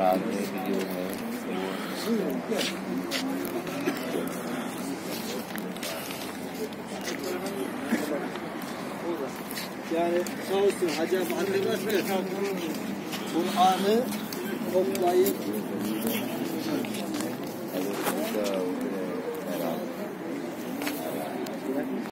cami biliyorum. Yani sağ olsun Hacı abi annemiz Kur'an'ı toplayıp